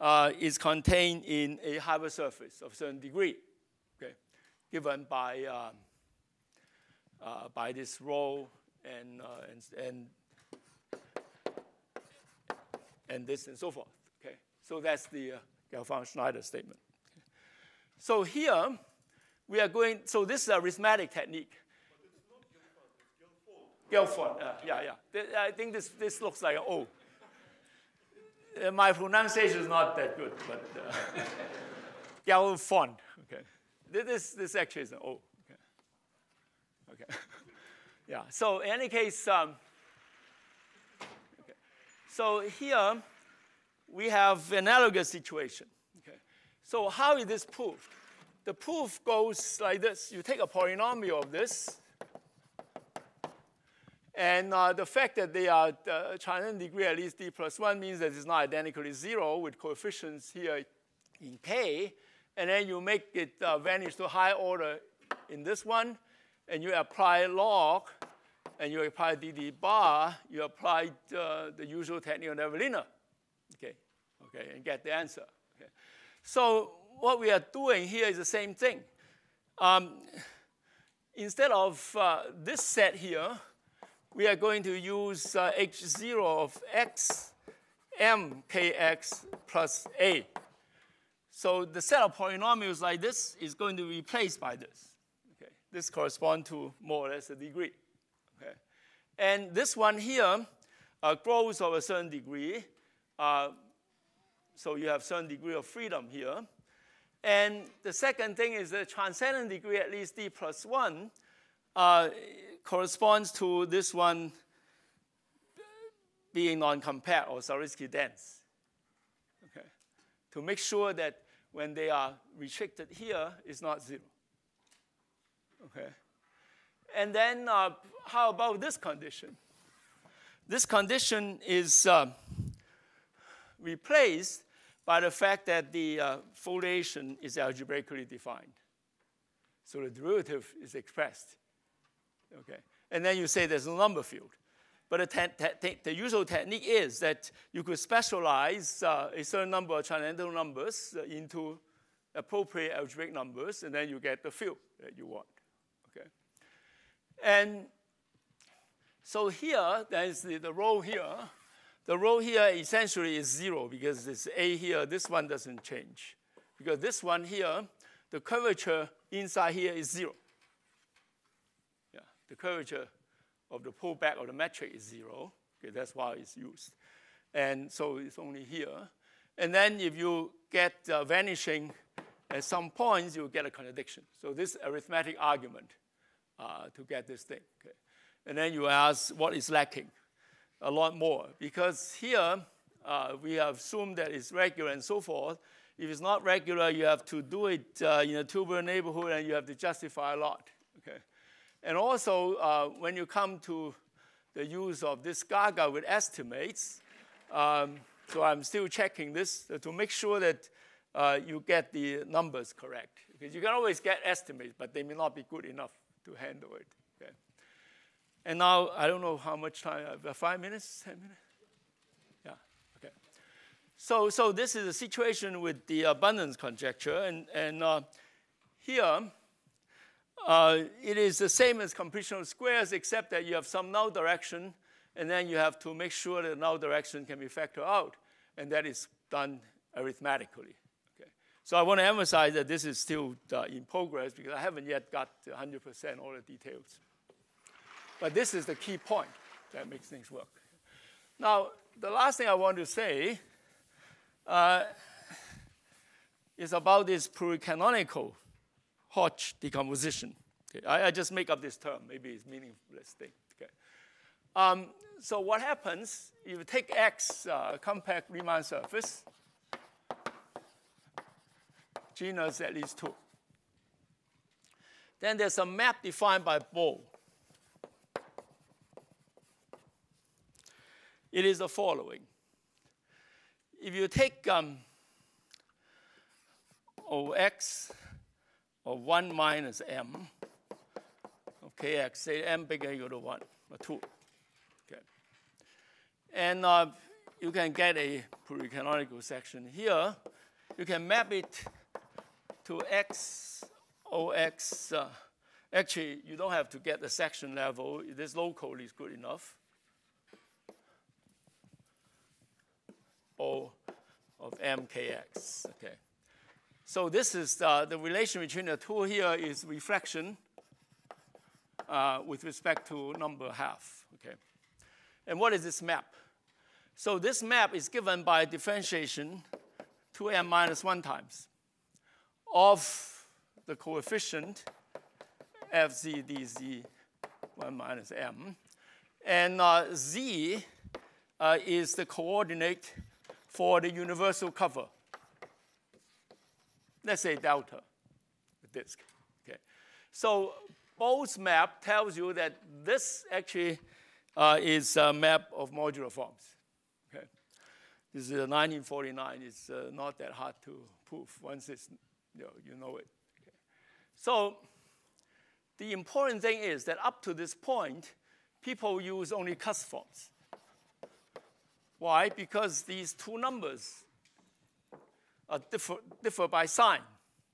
uh, is contained in a hypersurface of certain degree, okay, given by, um, uh, by this rho and, uh, and, and, and this and so forth. Okay, so that's the uh, Gelfand-Schneider statement. So here, we are going, so this is a arithmetic technique. Gelfand, uh, yeah, yeah. I think this, this looks like an O. Uh, my pronunciation is not that good, but uh, Gelfand. Okay, this this actually is an O. Okay, okay. yeah. So in any case, um, okay. So here we have analogous situation. Okay. So how is this proved? The proof goes like this: you take a polynomial of this and uh, the fact that they are uh, transcendent degree at least d plus 1 means that it's not identically 0 with coefficients here in k. And then you make it uh, vanish to high order in this one, and you apply log, and you apply dd bar, you apply uh, the usual technique of Nevanlinna, okay, okay, and get the answer. Okay. So what we are doing here is the same thing. Um, instead of uh, this set here, we are going to use uh, h0 of x m kx plus a. So the set of polynomials like this is going to be replaced by this. Okay. This corresponds to more or less a degree. Okay. And this one here uh, grows of a certain degree. Uh, so you have certain degree of freedom here. And the second thing is the transcendent degree at least d plus 1 uh, corresponds to this one being non-compact or Zariski dense. Okay. To make sure that when they are restricted here, it's not zero. Okay. And then uh, how about this condition? This condition is uh, replaced by the fact that the uh, foliation is algebraically defined. So the derivative is expressed okay? And then you say there's a number field. But the, the usual technique is that you could specialize uh, a certain number of transcendental numbers uh, into appropriate algebraic numbers, and then you get the field that you want, okay? And so here, there's the, the rho here. The rho here essentially is zero because this A here, this one doesn't change. Because this one here, the curvature inside here is zero Yeah, the curvature of the pullback of the metric is zero. Okay, that's why it's used. And so it's only here. And then if you get uh, vanishing at some points, you get a contradiction. So this arithmetic argument uh, to get this thing. Okay. And then you ask what is lacking? A lot more. Because here uh, we have assumed that it's regular and so forth. If it's not regular, you have to do it uh, in a tubular neighborhood and you have to justify a lot. Okay. And also, uh, when you come to the use of this Gaga with estimates, um, so I'm still checking this to make sure that uh, you get the numbers correct. Because you can always get estimates, but they may not be good enough to handle it. And now, I don't know how much time, uh, five minutes, 10 minutes? Yeah, okay. So, so this is a situation with the abundance conjecture. And, and uh, here, uh, it is the same as completion squares, except that you have some null direction, and then you have to make sure that null direction can be factored out, and that is done arithmetically. Okay. So I want to emphasize that this is still uh, in progress because I haven't yet got 100% all the details. But this is the key point that makes things work. Now, the last thing I want to say uh, is about this pluricanonical Hodge decomposition. Okay, I, I, just make up this term. Maybe it's meaningless thing. Okay. Um, so what happens if you take X uh, compact Riemann surface, genus at least two. Then there's a map defined by Bol. It is the following. If you take um, OX of 1 minus m of kx, say m bigger equal to 1 or 2. Okay. And uh, you can get a canonical section here. You can map it to x, OX. Uh, actually, you don't have to get the section level. This local is good enough. O of MKX, okay. So this is uh, the relation between the two here is reflection uh, with respect to number half, okay. And what is this map? So this map is given by differentiation 2m minus 1 times of the coefficient fz dz 1 minus m. And uh, z uh, is the coordinate for the universal cover. Let's say delta, the disk. Okay. So Bol's map tells you that this actually uh, is a map of modular forms. Okay. This is a 1949. It's uh, not that hard to prove once it's, you know, you know it. Okay. So the important thing is that up to this point, people use only cusp forms. Why? Because these two numbers are differ, differ by sign.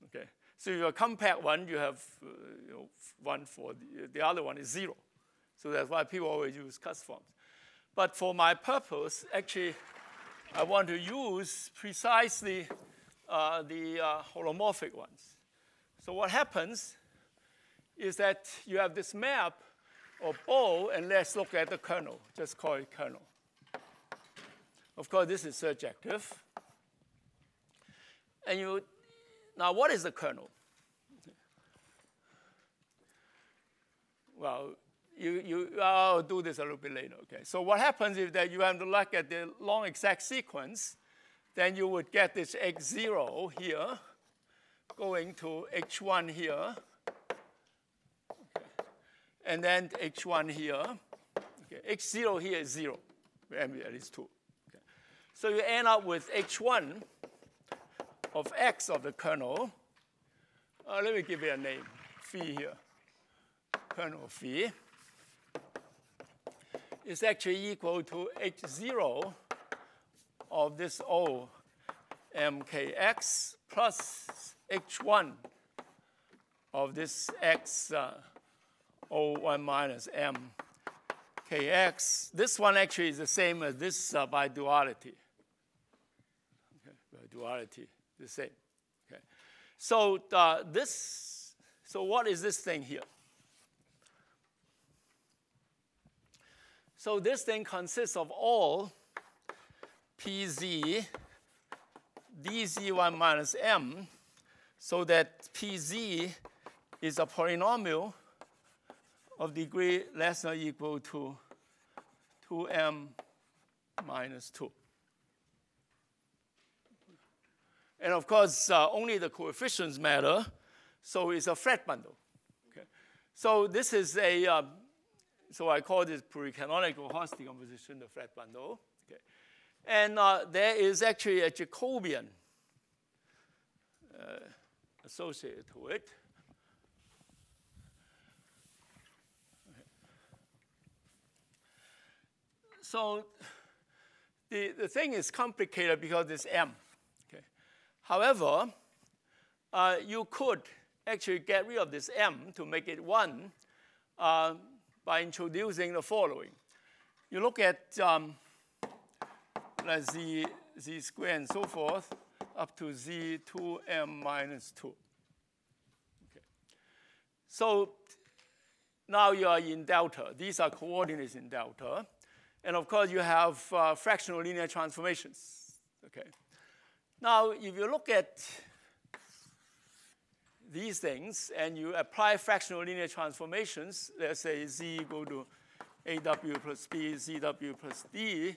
Okay. So if you compact one, you have uh, you know, one for the, the other one is zero. So that's why people always use cusp forms. But for my purpose, actually, I want to use precisely uh, the uh, holomorphic ones. So what happens is that you have this map of O, and let's look at the kernel. Just call it kernel. Of course, this is surjective. And you, now what is the kernel? Well, you, you, I'll do this a little bit later, okay? So what happens is that you have to look at the long exact sequence, then you would get this x0 here, going to h1 here, and then h1 here. Okay. x0 here is 0, at least 2. So you end up with h1 of x of the kernel. Uh, let me give it a name, phi here, kernel phi is actually equal to h0 of this O mkx plus h1 of this x uh, O1 minus m kx. This one actually is the same as this uh, by duality. Duality, the same. Okay. So uh, this, so what is this thing here? So this thing consists of all pz dz1 minus m, so that pz is a polynomial of degree less than or equal to 2m minus 2. And of course, uh, only the coefficients matter, so it's a flat bundle. Okay. So this is a uh, so I call this pluricanonical Hodge decomposition the flat bundle. Okay. And uh, there is actually a Jacobian uh, associated to it. So the, the thing is complicated because it's M. However, uh, you could actually get rid of this M to make it 1 uh, by introducing the following. You look at um, z, z squared and so forth up to z2m minus 2. Okay. So now you are in delta. These are coordinates in delta. And of course, you have uh, fractional linear transformations. Okay. Now, if you look at these things and you apply fractional linear transformations, let's say z equal to aw plus b, zw plus d,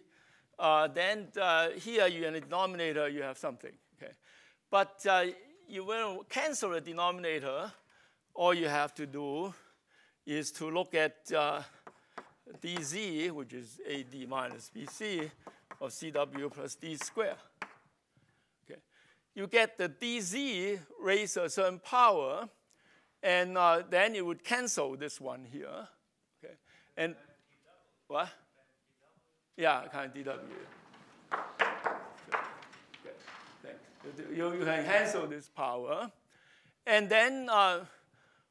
uh, then uh, here you in the denominator you have something. Okay, but uh, you will cancel the denominator. All you have to do is to look at uh, dz, which is ad minus bc of cw plus d squared you get the dz raised a certain power, and uh, then it would cancel this one here. Okay, and what? Yeah, kind of DW. You, you can cancel this power. And then uh,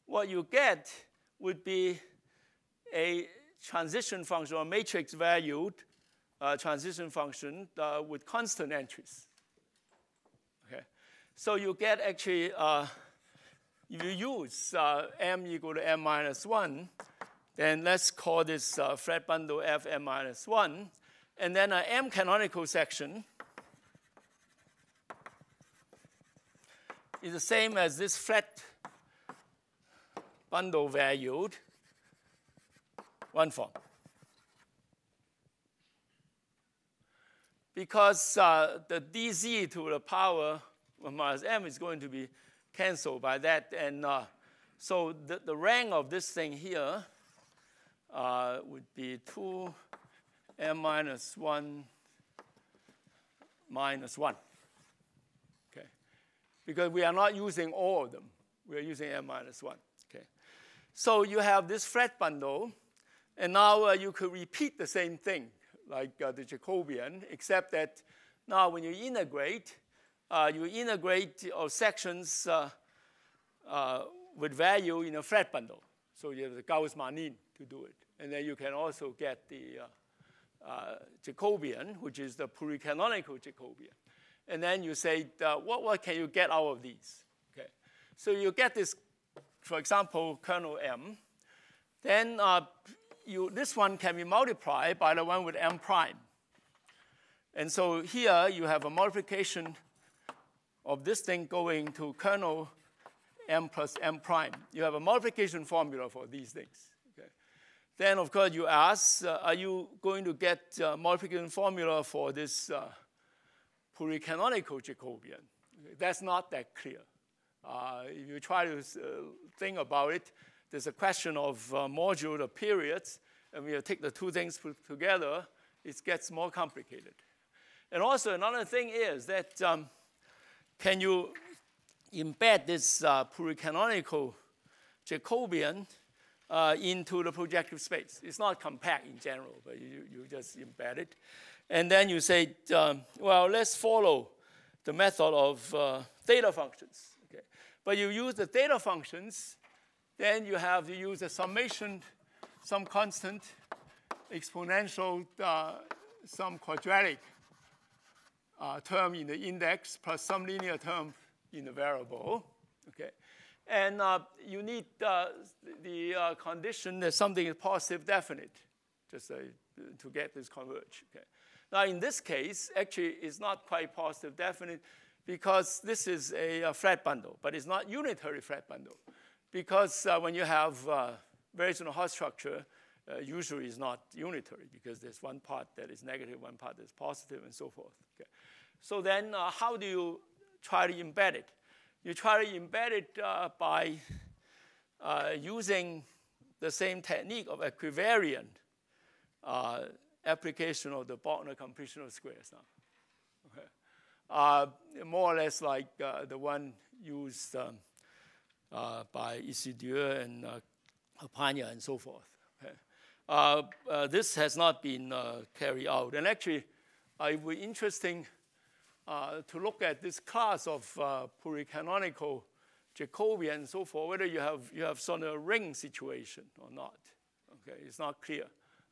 what you get would be a transition function or matrix valued uh, transition function uh, with constant entries. So you get actually uh, if you use uh, m equal to m minus one, then let's call this uh, flat bundle f m minus one, and then an m canonical section is the same as this flat bundle valued one form. Because uh, the dz to the power minus m is going to be canceled by that. And uh, so the, the rank of this thing here uh, would be 2 m minus 1 minus 1 Okay? because we are not using all of them. We are using m minus 1. Okay. So you have this flat bundle, and now uh, you could repeat the same thing like uh, the Jacobian, except that now when you integrate, uh, you integrate your sections uh, uh, with value in a flat bundle. So you have the Gauss-Manin to do it. And then you can also get the uh, Jacobian, which is the pluricanonical Jacobian and then you say, uh, what, what can you get out of these? Okay. So you get this, for example, kernel M. Then uh, you, this one can be multiplied by the one with M prime. And so here you have a multiplication of this thing going to kernel M plus M prime. You have a multiplication formula for these things. Okay. Then, of course, you ask, uh, are you going to get a multiplication formula for this uh, pluricanonical Jacobian. That's not that clear. Uh, if you try to uh, think about it, there's a question of uh, modular periods, and you take the two things together, it gets more complicated. And also another thing is that um, can you embed this uh, pluricanonical Jacobian uh, into the projective space? It's not compact in general, but you, you just embed it. And then you say, um, well, let's follow the method of uh, theta functions. Okay. But you use the theta functions, then you have to use a summation, some constant, exponential, uh, some quadratic uh, term in the index plus some linear term in the variable. Okay. And uh, you need uh, the uh, condition that something is positive definite, just to get this converge. Okay. Now, in this case, actually, it's not quite positive definite because this is a, a flat bundle, but it's not unitary flat bundle. Because uh, when you have uh, variational Hodge structure, uh, usually is not unitary because there's one part that is negative, one part that's positive, and so forth. Okay. So then uh, how do you try to embed it? You try to embed it uh, by uh, using the same technique of equivariant application of the Bochner completion of squares now. Okay. Uh, more or less like uh, the one used um, uh, by Eyssidieux and uh, Pagna and so forth. Uh, uh, this has not been carried out. And actually, it would be interesting to look at this class of pluricanonical Jacobian and so forth, whether you have, you have sort of a ring situation or not. Okay, it's not clear.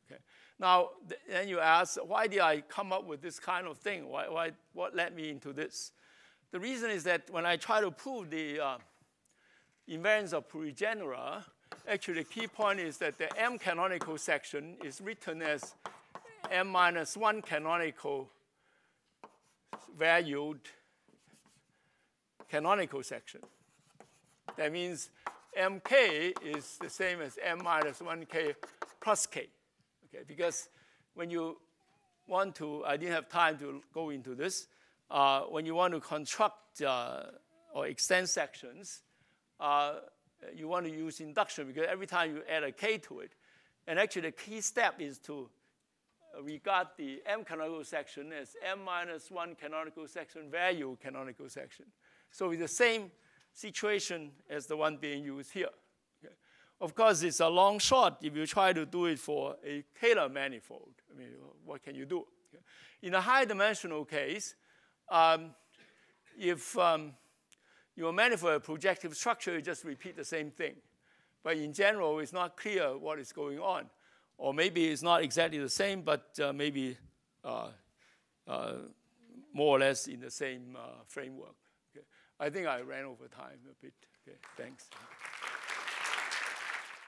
Okay. Now, then you ask, why did I come up with this kind of thing? Why, why, what led me into this? The reason is that when I try to prove the uh, invariance of plurigenera, actually the key point is that the M canonical section is written as M minus 1 canonical valued canonical section. That means mk is the same as m minus 1k plus k. Okay, because when you want to, I didn't have time to go into this. Uh, when you want to construct uh, or extend sections, uh, you want to use induction because every time you add a k to it, and actually the key step is to regard the m canonical section as m minus 1 canonical section value canonical section. So it's the same situation as the one being used here. Okay. of course, it's a long shot if you try to do it for a Kähler manifold. I mean, what can you do? In a high dimensional case, um, if um, your manifold a projective structure, you just repeat the same thing. But in general, it's not clear what is going on. Or maybe it's not exactly the same, but uh, maybe uh, uh, more or less in the same uh, framework. Okay. I think I ran over time a bit. Okay, thanks.